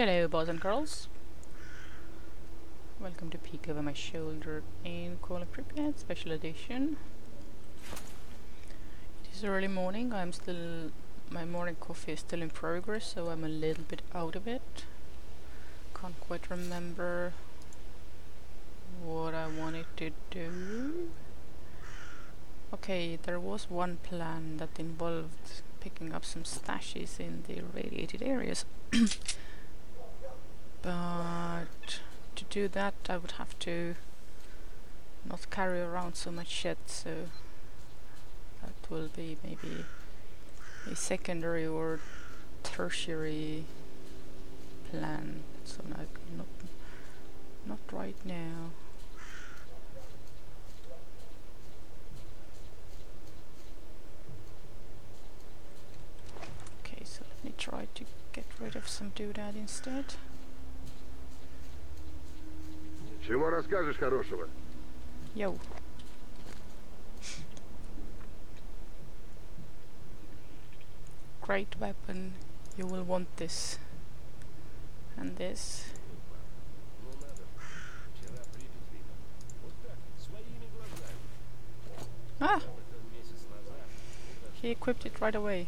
Hello, boys and girls. Welcome to Peek Over My Shoulder in Call of Pripyat Special Edition. It is early morning. I'm still. My morning coffee is still in progress, so I'm a little bit out of it. Can't quite remember what I wanted to do. Okay, there was one plan that involved picking up some stashes in the radiated areas. but to do that I would have to not carry around so much shit so that will be maybe a secondary or tertiary plan. So not not, not right now. Okay so let me try to get rid of some doodad instead Чего расскажешь хорошего? Yo. Great weapon. You will want this. And this. Ah! He equipped it right away.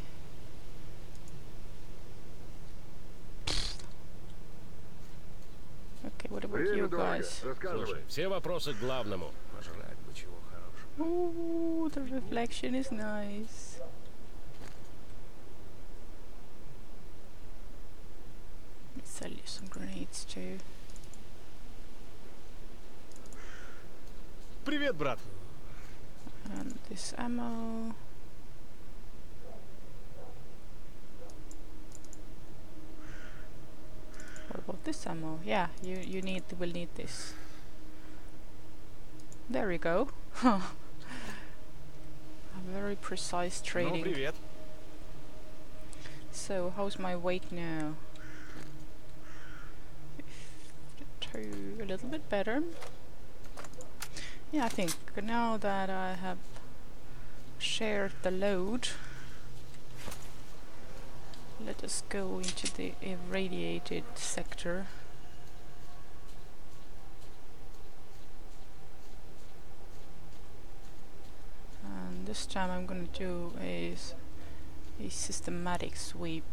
Okay, what about Время you guys? Слушай, все вопросы к главному. Пожрать бы чего хорошего. Ooh, the reflection is nice. Let me sell you some grenades too. Привет, брат. And this ammo. What about this ammo? Yeah, you, you need will need this. There we go. very precise trading. No, so, how's my weight now? A little bit better. Yeah, I think now that I have shared the load, let us go into the irradiated sector. And this time I'm going to do a systematic sweep.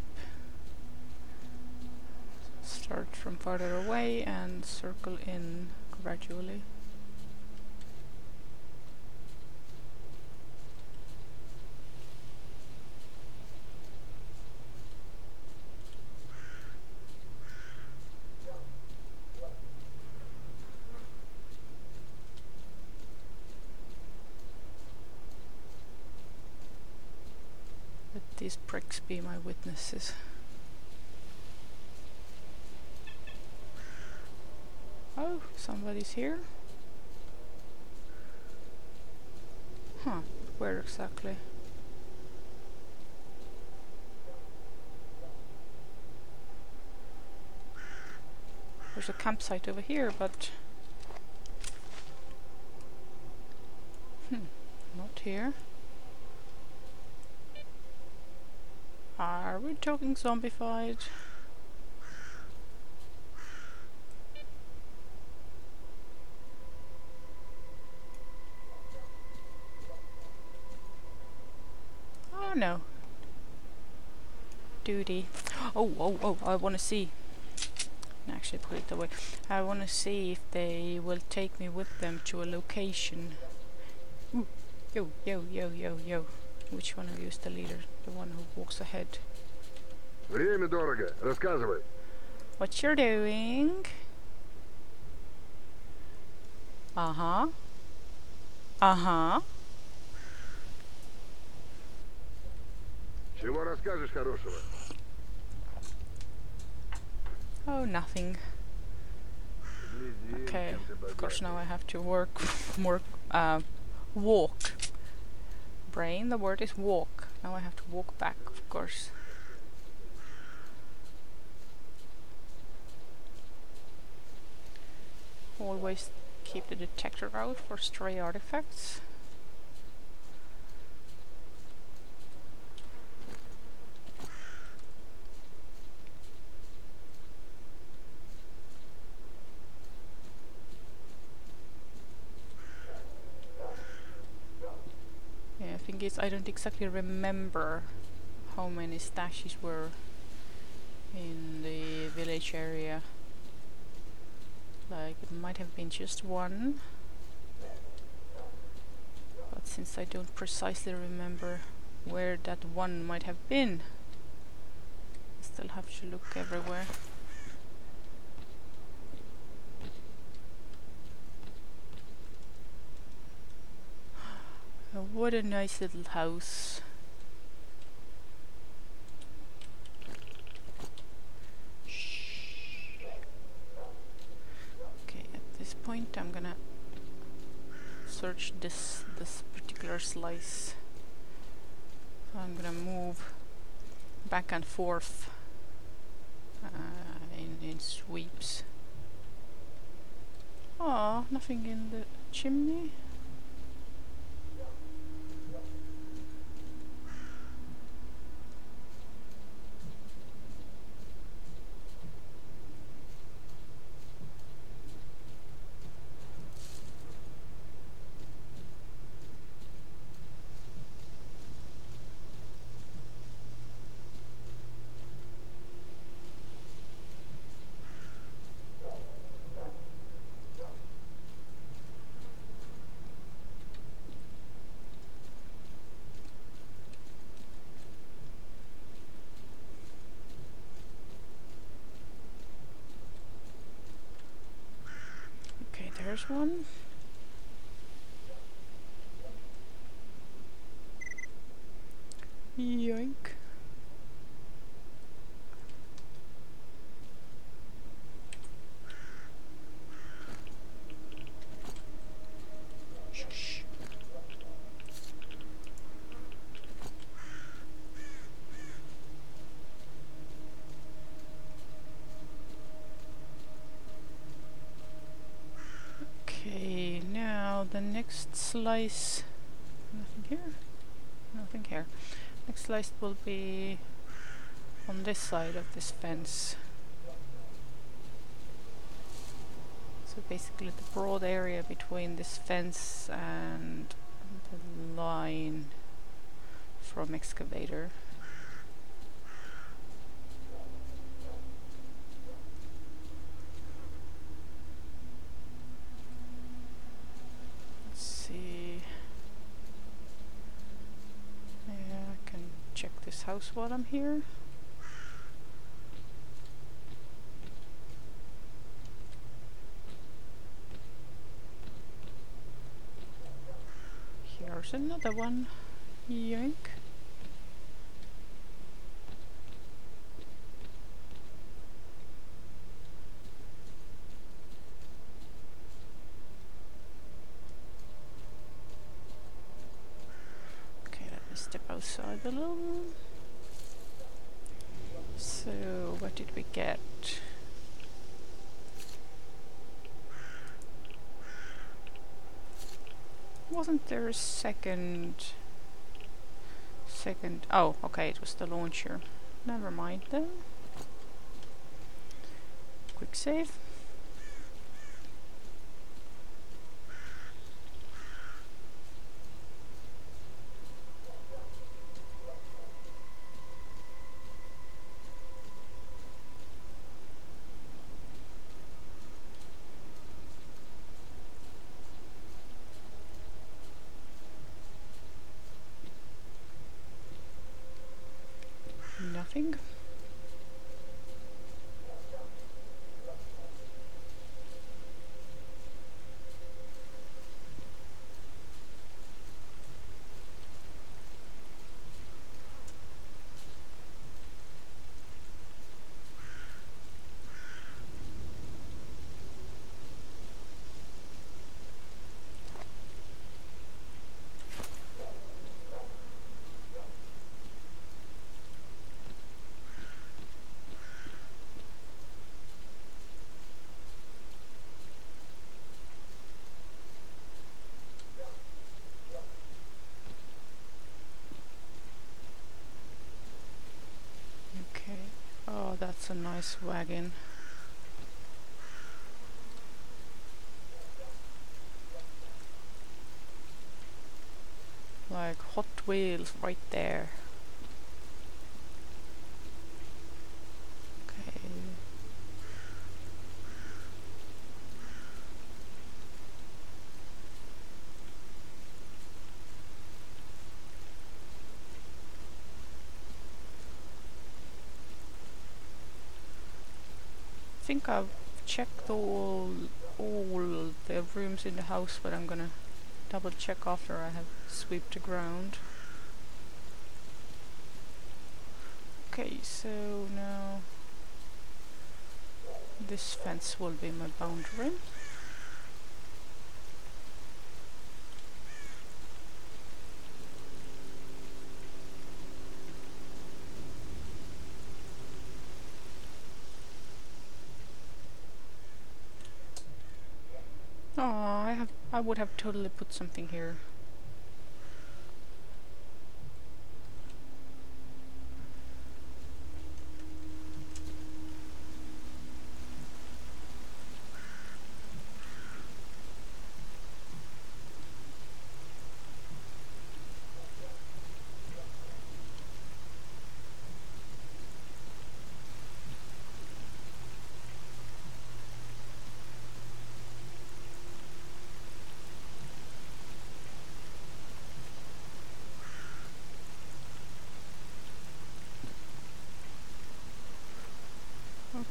Start from farther away and circle in gradually. Let these pricks be my witnesses. Oh, somebody's here. Huh, where exactly? There's a campsite over here, but... Hmm, not here. Are we talking zombified? Oh no. Duty. Oh, oh, oh, I want to see. Actually, put it away. I want to see if they will take me with them to a location. Ooh. Yo, yo, yo, yo, yo. Which one of you is the leader? The one who walks ahead. Время дорого. Рассказывай. What you're doing? Uh huh. Uh huh. Чего расскажешь хорошего? Oh, nothing. Гляди, Okay. чем ты Of course, богат. now I have to work, work, uh, walk. Brain, the word is walk. Now I have to walk back, of course. Always keep the detector out for stray artifacts. thing is, I don't exactly remember how many stashes were in the village area. Like, it might have been just one. But since I don't precisely remember where that one might have been, I still have to look everywhere. Oh, what a nice little house. Okay, at this point I'm gonna search this this particular slice. So I'm gonna move back and forth uh, in in sweeps. Oh, nothing in the chimney. There's one. Yoink. Shh. Okay, now the next slice. Nothing here. Nothing here. Next slice will be on this side of this fence. So basically, the broad area between this fence and the line from excavator. Let's see. Yeah, I can check this house while I'm here. Here's another one. Yoink. Okay, let me step outside a little. So, what did we get? Wasn't there a second... Second... Oh, okay, it was the launcher. Never mind then. Quick save. Nothing. Okay. Oh, a nice wagon. Like Hot wheels right there. Okay. I've checked all all the rooms in the house, but I'm gonna double check after I have swept the ground. Okay, so now this fence will be my boundary. Oh, I would have totally put something here.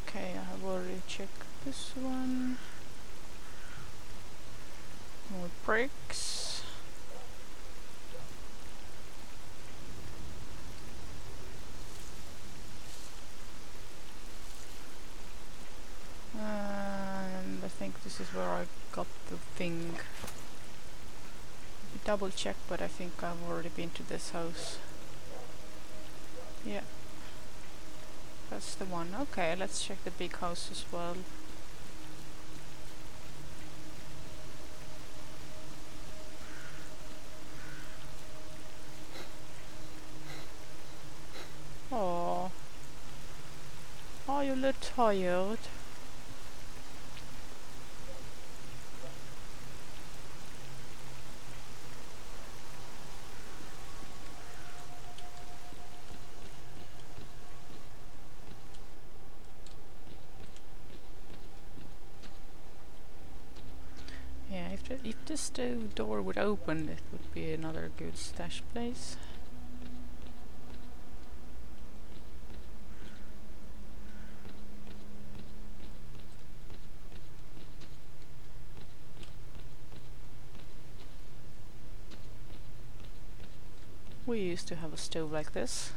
Okay, I have already checked this one. More bricks. And I think this is where I got the thing. Double check, but I think I've already been to this house. Yeah. That's the one. Okay, let's check the big house as well. Oh. Are you a little tired? Yeah, if stove door would open, it would be another good stash place. We used to have a stove like this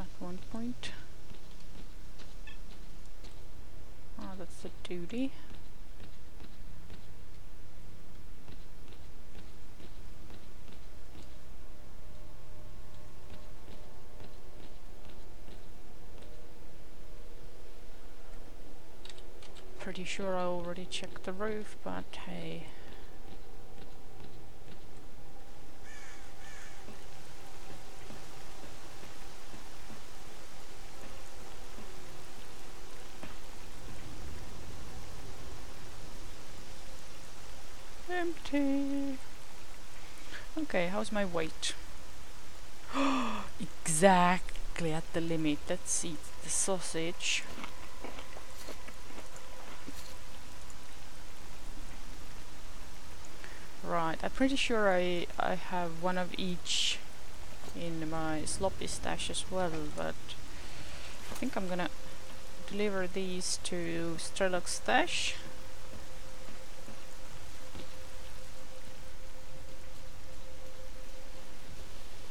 at one point. Oh, that's the duty. Pretty sure I already checked the roof, but hey. Empty. Okay, how's my weight? exactly at the limit. Let's eat the sausage. Right, I'm pretty sure I I have one of each in my sloppy stash as well, but I think I'm gonna deliver these to Strelok's stash.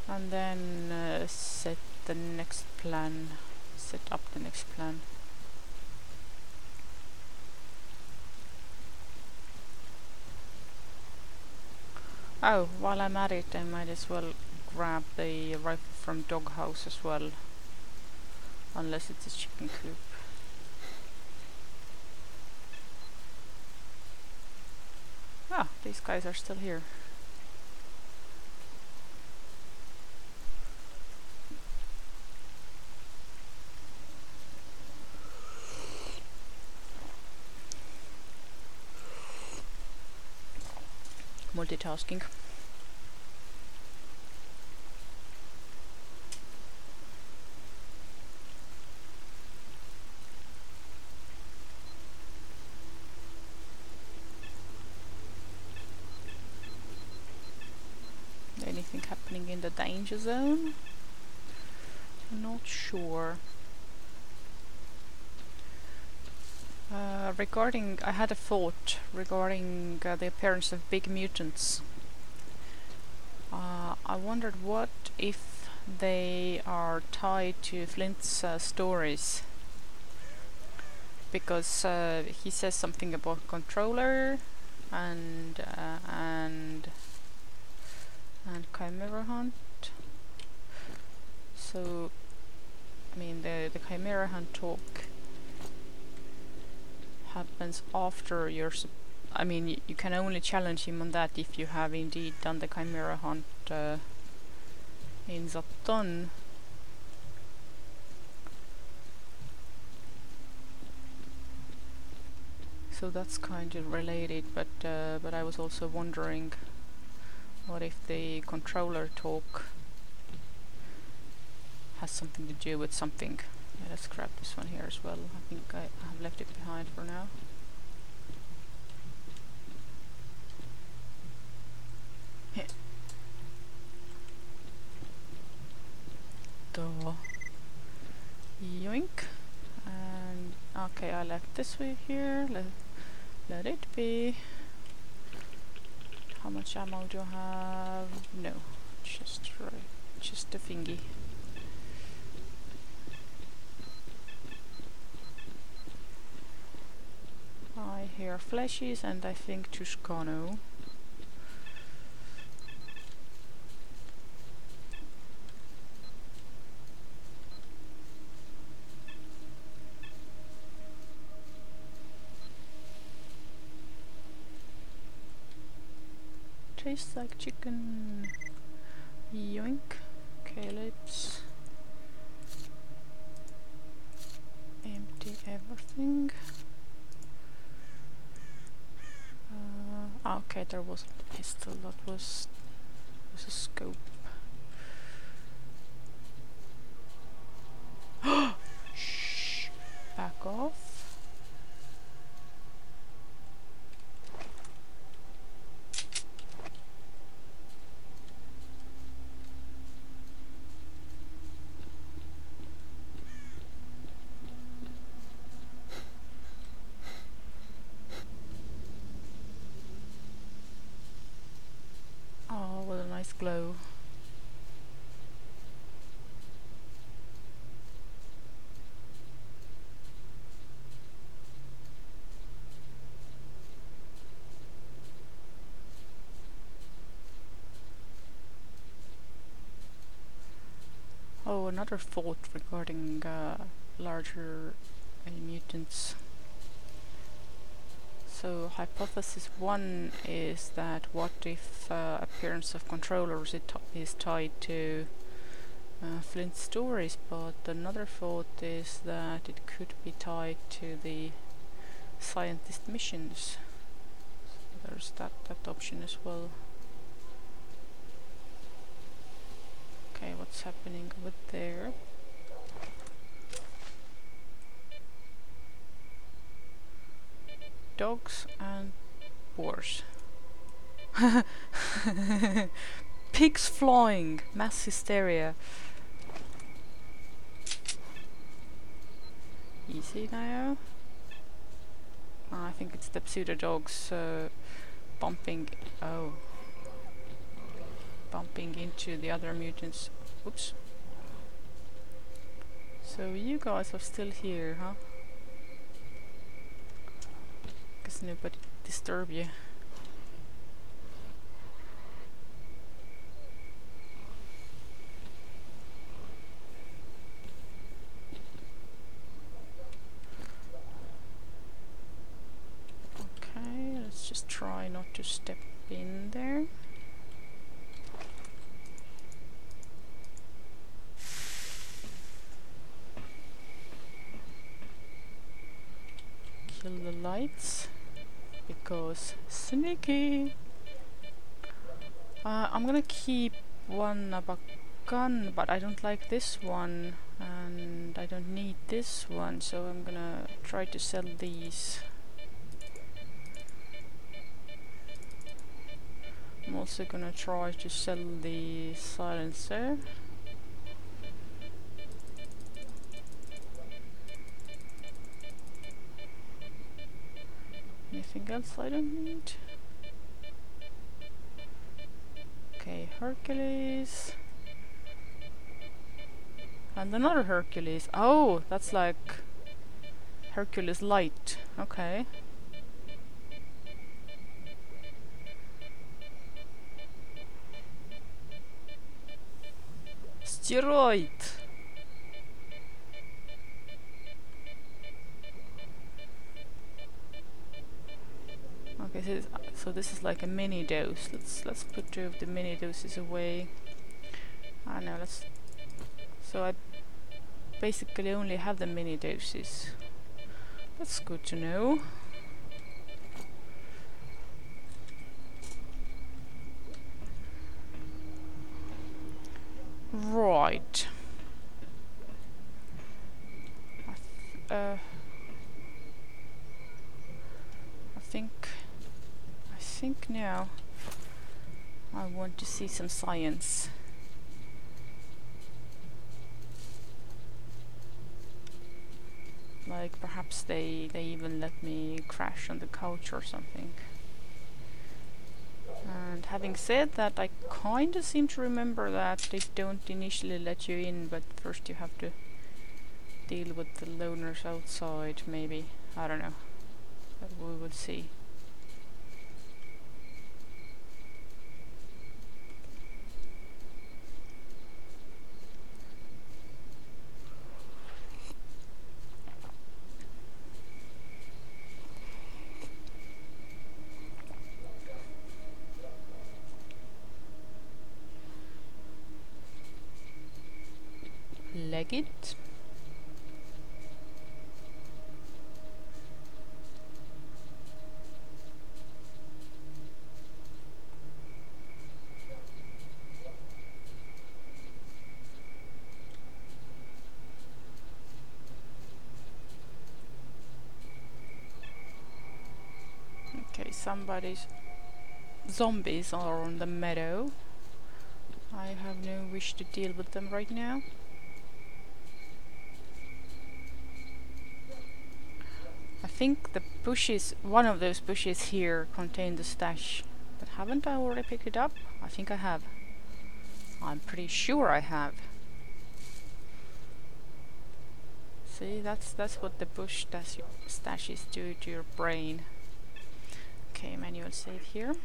and then uh, set the next plan set up the next plan oh while I'm at it I might as well grab the rifle from doghouse as well. Unless it's a chicken coop. Ah these guys are still here multitasking. Anything happening in the danger zone? I'm not sure. Regarding, I had a thought regarding uh, the appearance of big mutants. Uh, I wondered what if they are tied to Flint's uh, stories. Because uh, he says something about controller and uh, and and Chimera Hunt. So, I mean, the the Chimera Hunt talk happens after you're. Sup- I mean, you can only challenge him on that if you have indeed done the Chimera Hunt uh, in Zaton. So that's kind of related, but uh, but I was also wondering, what if the controller talk has something to do with something? Yeah, let's grab this one here as well. I think I have left it behind for now. Duh. Yoink. And okay, I left this way here. Let let it be. How much ammo do I have? No, just right, just a thingy. I hear flashes and I think Tuscano. Tastes like chicken. Yoink. Okay, let's empty everything. Uh, ah, okay, there was a pistol. That was was a scope. Shh! Back off. Oh, what a nice glow. Oh, another thought regarding uh, larger uh, mutants. So hypothesis one is that what if uh, appearance of controllers it is tied to uh, Flint stories, but another thought is that it could be tied to the scientist missions. So there's that that option as well. Okay, what's happening over there? dogs and boars. Pigs flying, mass hysteria. Easy now. I think it's the pseudo dogs uh, bumping. Oh, bumping into the other mutants. Oops. So you guys are still here, huh? Guess nobody disturb you. Okay, let's just try not to step in there. Kill the lights because sneaky. Uh, I'm gonna keep one uh, gun, but I don't like this one, and I don't need this one, so I'm gonna try to sell these. I'm also gonna try to sell the silencer. Anything else I don't need? Okay, Hercules. And another Hercules. Oh, that's like Hercules Light. Okay. Steroid. Okay, so this, so this is like a mini dose. Let's let's put two of the mini doses away. I know. Let's. So I basically only have the mini doses. That's good to know. Right. I th- uh, I think think now I want to see some science. Like perhaps they they even let me crash on the couch or something. And having said that, I kinda seem to remember that they don't initially let you in, but first you have to deal with the loners outside, maybe. I don't know. But we will see. Leggett. Okay, somebody's zombies are on the meadow. I have no wish to deal with them right now. Think the bushes, one of those bushes here contained the stash. But haven't I already picked it up? I think I have. I'm pretty sure I have. See, that's that's what the bush stash stashes do to your brain. Okay, manual save here.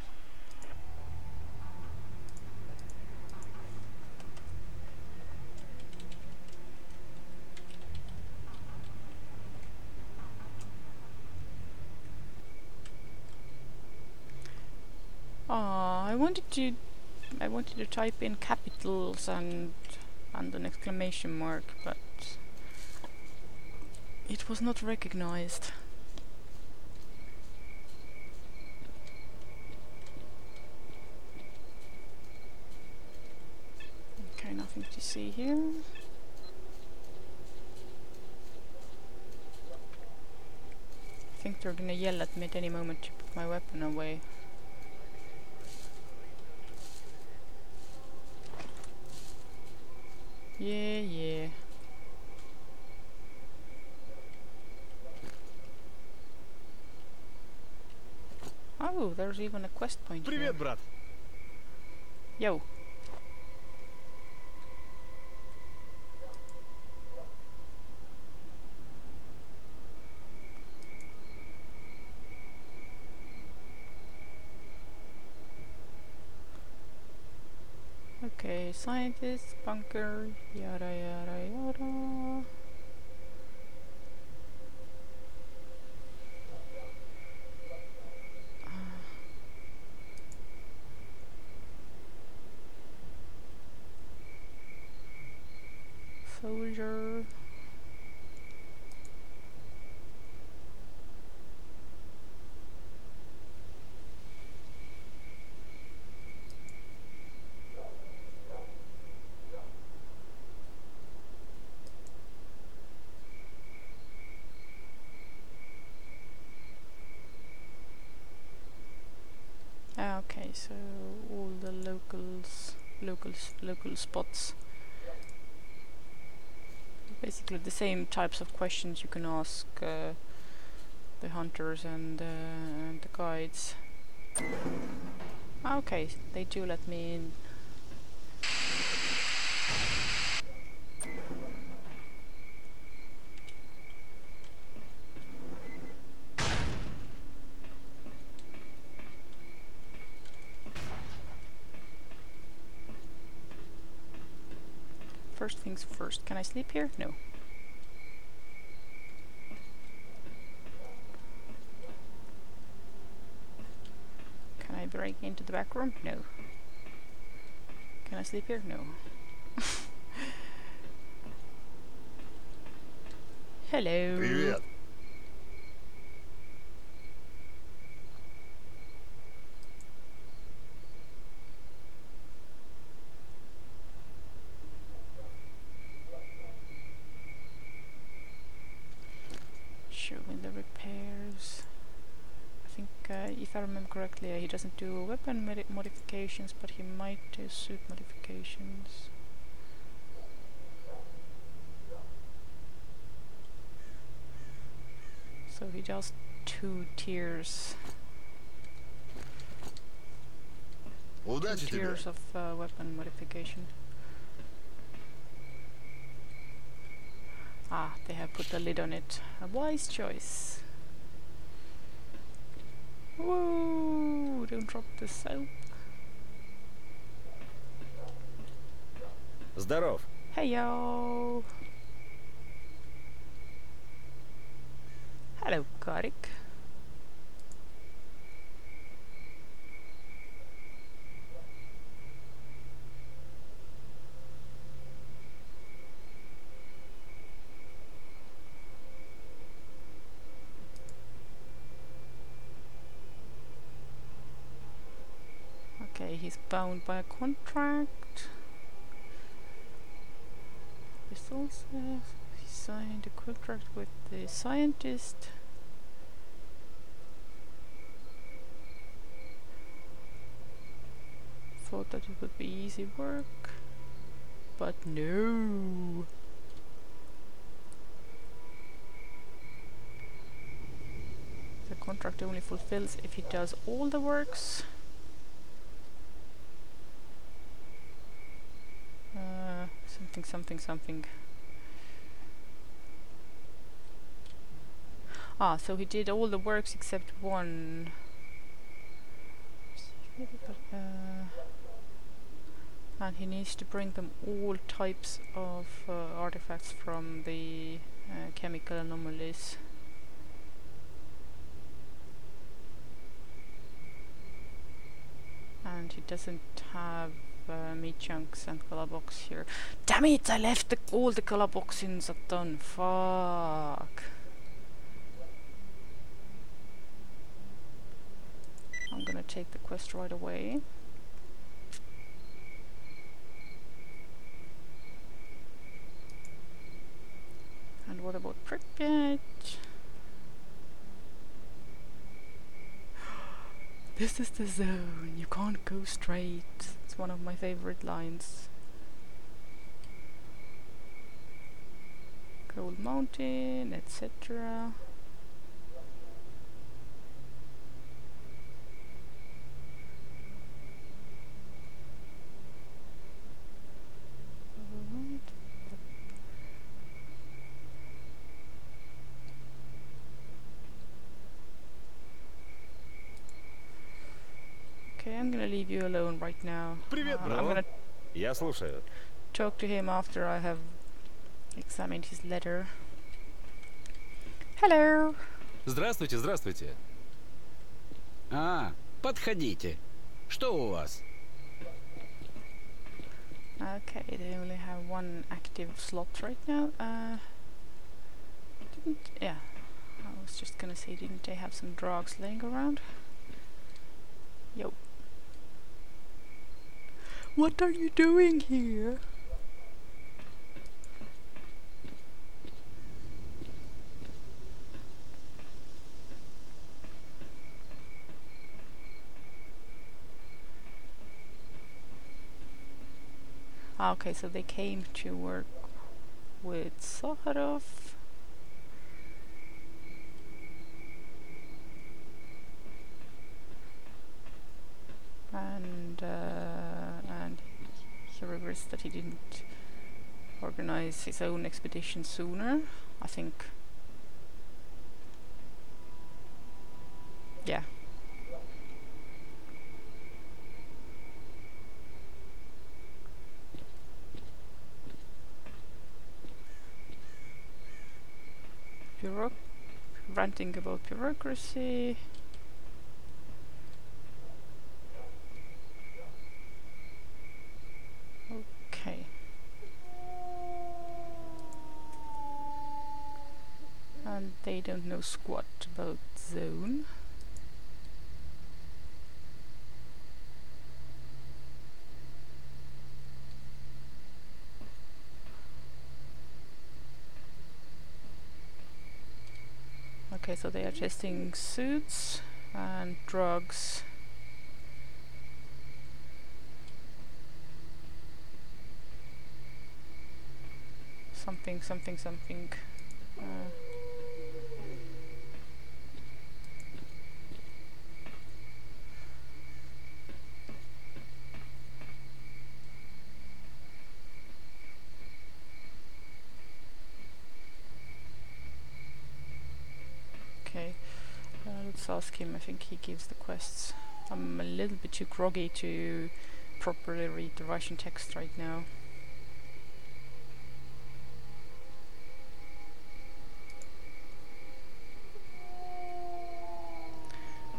Ah, I wanted to I wanted to type in capitals and and an exclamation mark, but it was not recognized. Okay, nothing to see here. I think they're gonna yell at me at any moment to put my weapon away. Yeah, yeah. Oh, there's even a quest point here. Привет, брат. Yo. Okay, scientist, bunker, yada yada yada. Soldier. Okay, so all the locals, locals, local spots. Basically, the same types of questions you can ask uh, the hunters and, uh, and the guides. Ah, Okay, they do let me in. First things first. Can I sleep here? No. Can I break into the back room? No. Can I sleep here? No. Hello. Yeah. clear he doesn't do weapon modifications, but he might do suit modifications. So he does two tiers. Two tiers of uh, weapon modification. Ah, they have put the lid on it. A wise choice. Whoa! Don't drop the soap. Здоров. Hey yo! Hello, Karik. He's bound by a contract. He signed a contract with the scientist. Thought that it would be easy work, but no. The contract only fulfills if he does all the works. Uh, something, something, something. Ah, so he did all the works except one. Uh, and he needs to bring them all types of uh, artifacts from the uh, chemical anomalies. And he doesn't have uh, meat chunks and Koloboks here. Damn it! I left the, all the Koloboks in Saturn. Fuck. I'm gonna take the quest right away. And what about Pripyat? This is the zone. You can't go straight. One of my favorite lines. Cold Mountain, etc. Alright. Okay, I'm gonna leave you alone right now. Привет, Uh, I'm бро. gonna Я слушаю. talk to him after I have examined his letter. Hello. Здравствуйте, здравствуйте. А, подходите. Что у вас? Okay, they only have one active slot right now. Uh, didn't yeah? I was just gonna say, didn't they have some drugs laying around? Yo. What are you doing here? Ah, okay, so they came to work with Sakharov. Regrets that he didn't organize his own expedition sooner. I think. Yeah. Bureau ranting about bureaucracy. Okay. And they don't know squat about zone. Okay, so they are testing suits and drugs. Something, something, something. Uh, okay, uh, let's ask him. I think he gives the quests. I'm a little bit too groggy to properly read the Russian text right now.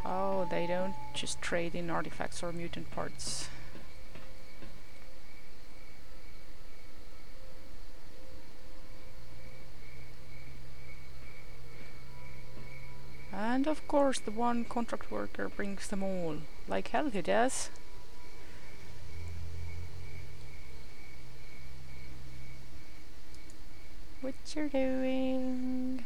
Oh, they don't just trade in artifacts or mutant parts. And of course, the one contract worker brings them all. Like hell he does. What you're doing?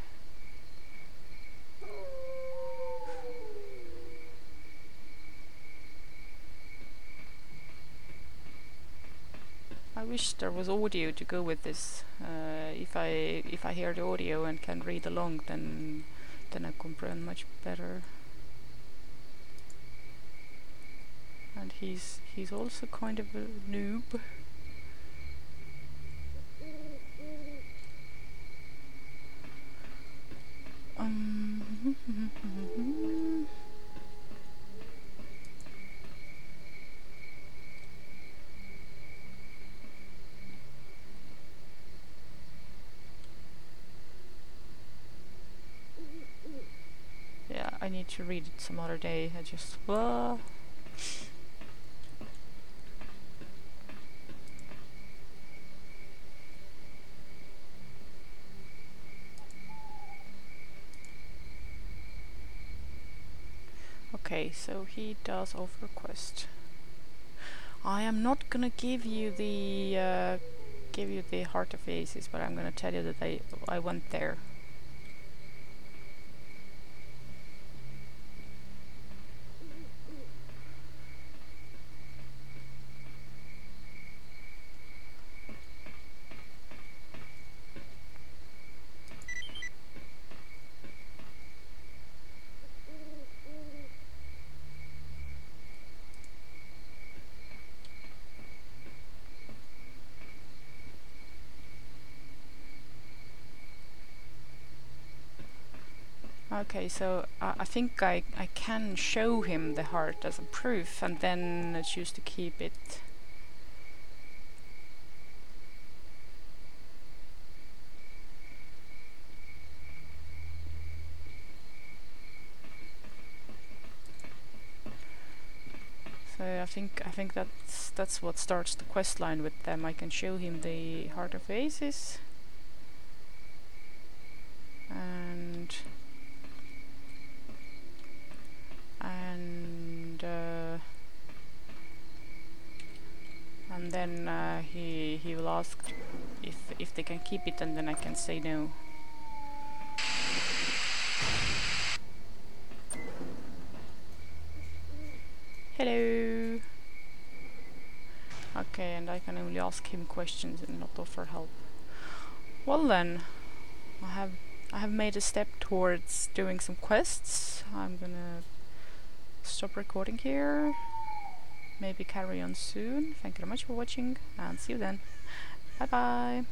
I wish there was audio to go with this. Uh, if I if I hear the audio and can read along, then then I comprehend much better. And he's he's also kind of a noob. Um, mm-hmm, mm-hmm, mm-hmm yeah, I need to read it some other day. I just uh, Okay, so he does offer quest. I am not gonna give you the uh, give you the heart of Oasis, but I'm gonna tell you that I I went there. Okay, so I think I I can show him the heart as a proof, and then choose to keep it. So I think I think that's that's what starts the quest line with them. I can show him the heart of Oasis. And and uh, and then uh, he he will ask if if they can keep it, and then I can say no. Hello. Okay, and I can only ask him questions and not offer help. Well then, I have I have made a step towards doing some quests. I'm gonna stop recording here. Maybe carry on soon. Thank you very much for watching and see you then. Bye bye.